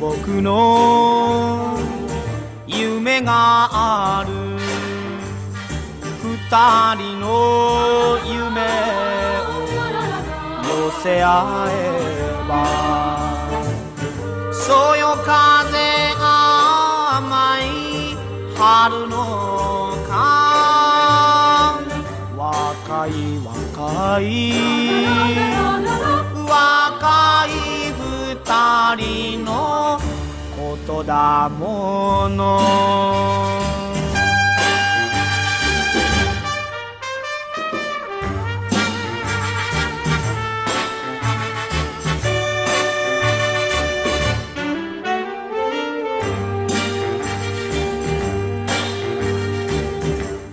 僕の夢がある。二人の夢を寄せ合えばそよ風甘い春の間若い若い。ことだもの。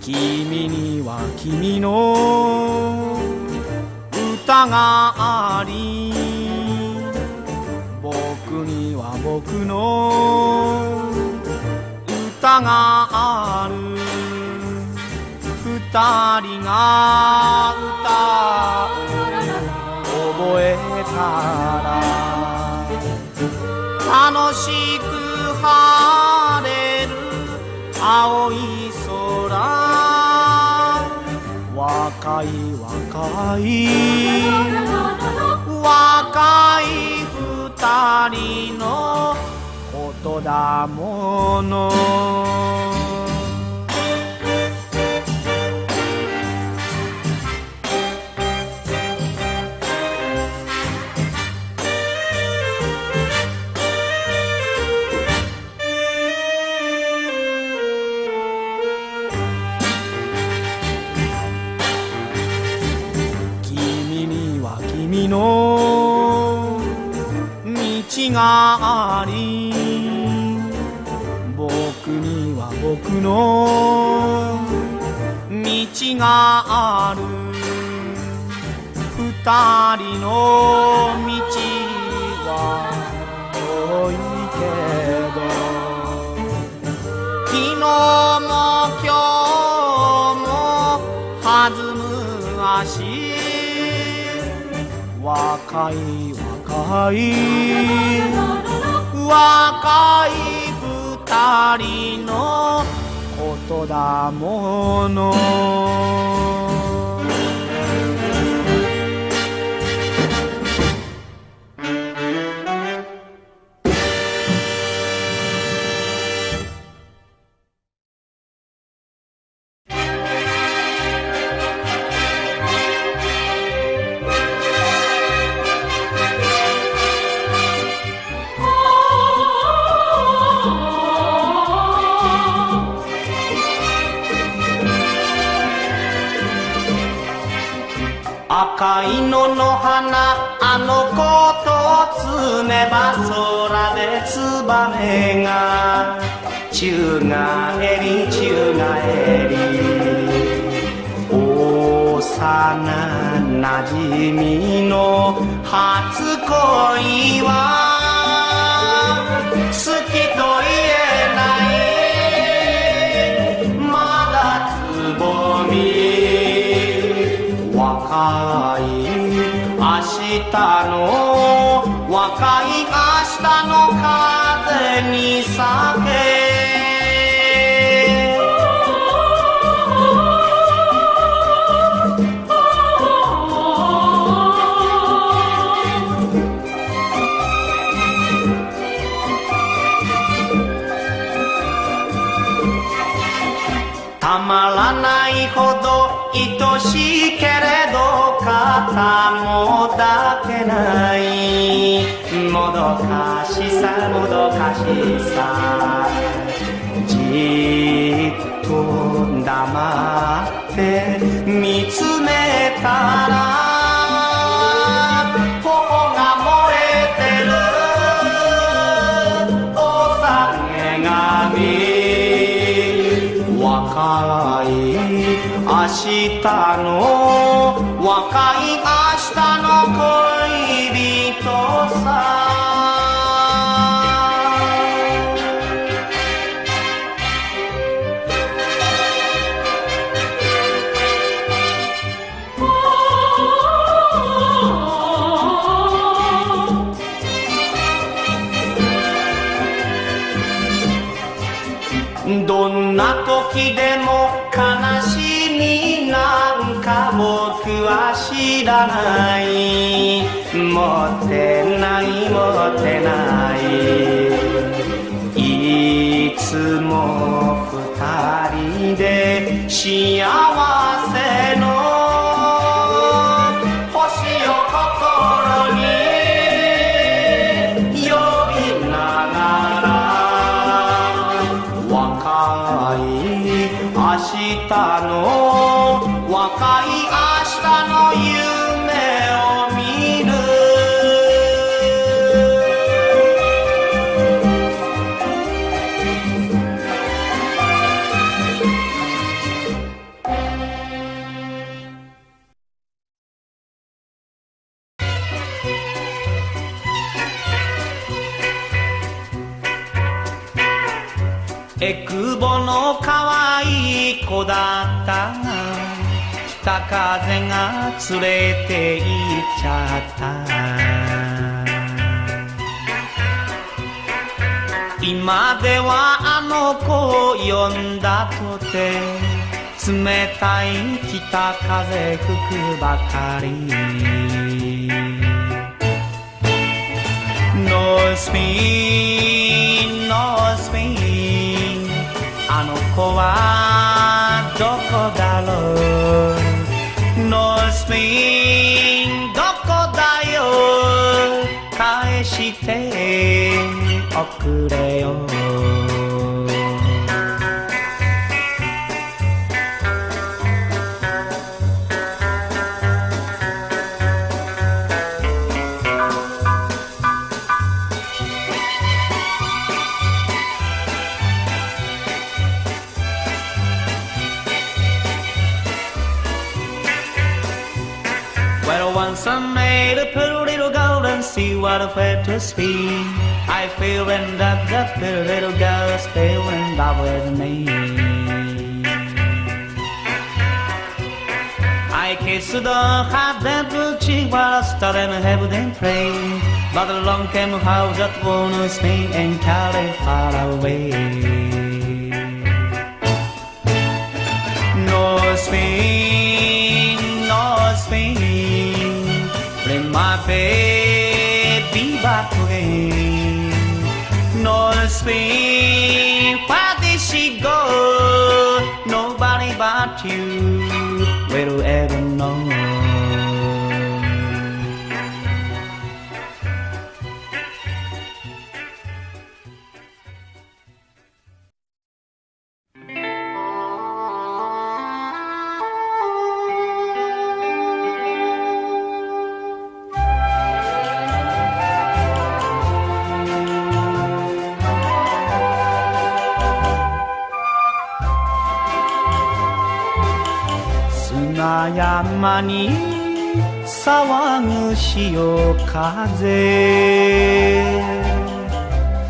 君には君の歌があり。僕の歌がある。二人が歌を覚えたら楽しく晴れる。青い空。若い若い若い。人のことだもの。があり僕には僕の道がある。二人の道は遠いけど昨日も今日も弾む足。若い若い若い二人のことだもの。ツバメが宙がえり宙がえり。幼なじみの初恋は好きと言えない。まだつぼみ。若い明日の若い明日の風に咲け。たまらないほど愛しいけれど肩も抱けない。もどかしさもどかしさ。じっと黙って見つめたら頬が燃えてる。おさげがみ。若い明日の若い明日の恋人。時でも悲しみなんか僕は知らない。持ってない持ってない。いつも二人で幸せのの。若い明日の夢の可愛い子だったが北風が連れて行っちゃった。今ではあの子を呼んだとて冷たい北風吹くばかり。No spin, no spin あの子はどこだろう？No spin どこだよ？返しておくれよ。Once I made a pretty little girl and see what a fantasy be. I feel and that that pretty little girl is feeling love with me. I kissed the hot little cheek while I stood and heaven and pray. But along came a house that wants me and carry far away. sleep. Why did she go? Nobody but you. Where do ever 山に騒ぐ潮風。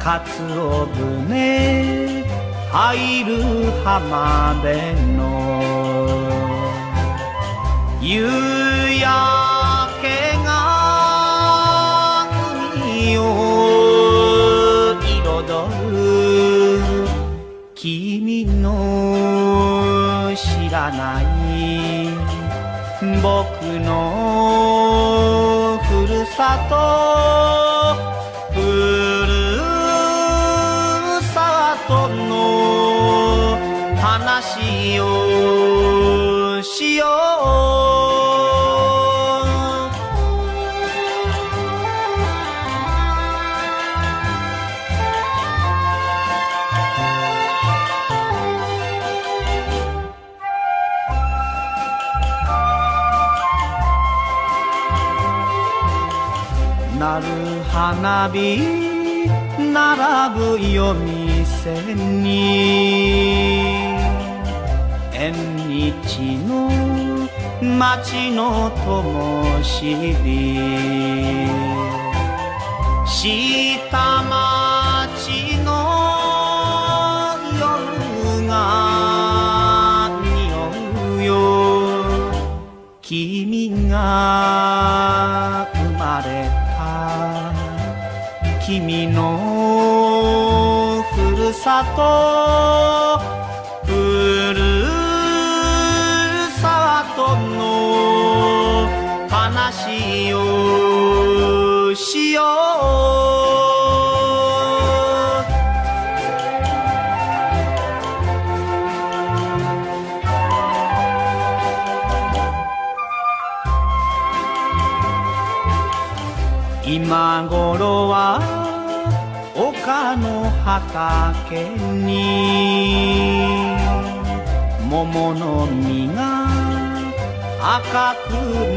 かつお船入る浜辺の。夕焼けが海を彩る。君の知らない僕のふるさと。る花火並ぶ夜店に。縁日の街の灯火。下町の夜が匂うよ。君がふるさとふるさとの話をしよう。今頃は畑に桃の実が赤く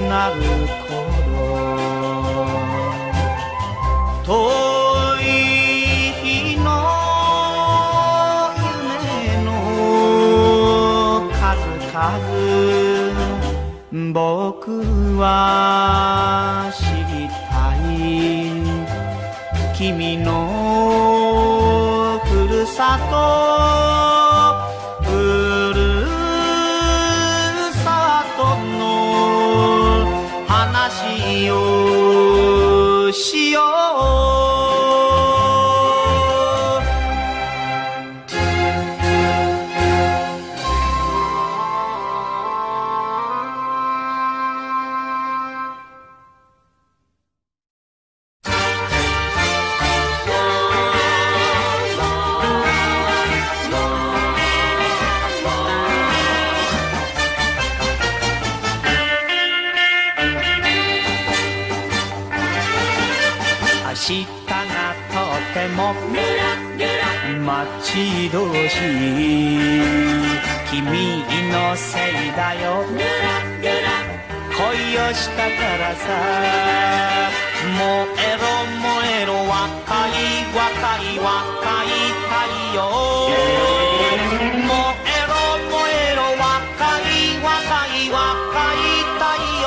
なる頃遠い日の夢の数々僕は明日がとても。待ち遠しい。君のせいだよ。恋をしたからさ。燃えろ燃えろ若い若い若い太陽燃えろ燃えろ若い若い若い太陽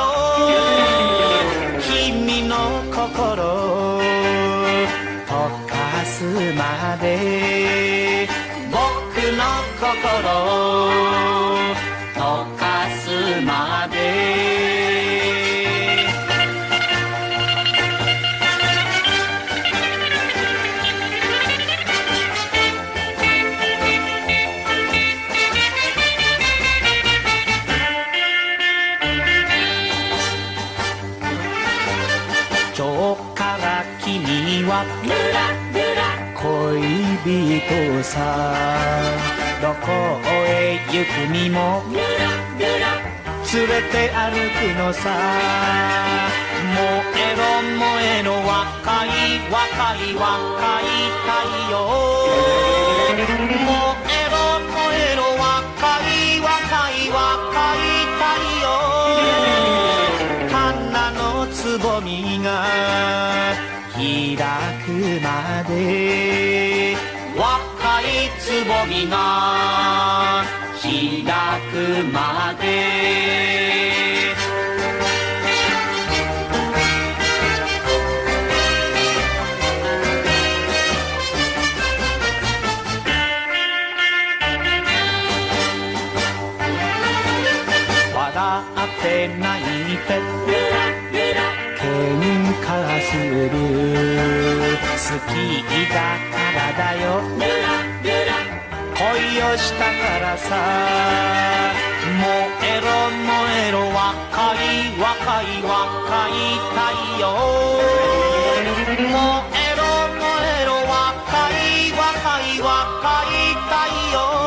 君の心の心溶かすまで。今日から君は恋人さどこへ行くにも。連れて歩くのさ。燃えろ燃えろ若い若い若い太陽燃えろ燃えろ若い若い若い太陽花のつぼみが開くまで。つぼみが開くまで。笑って泣いて喧嘩する好きだからだよ。恋をしたからさ。燃えろ燃えろ若い若い若い太陽。燃えろ燃えろ若い若い若い太陽。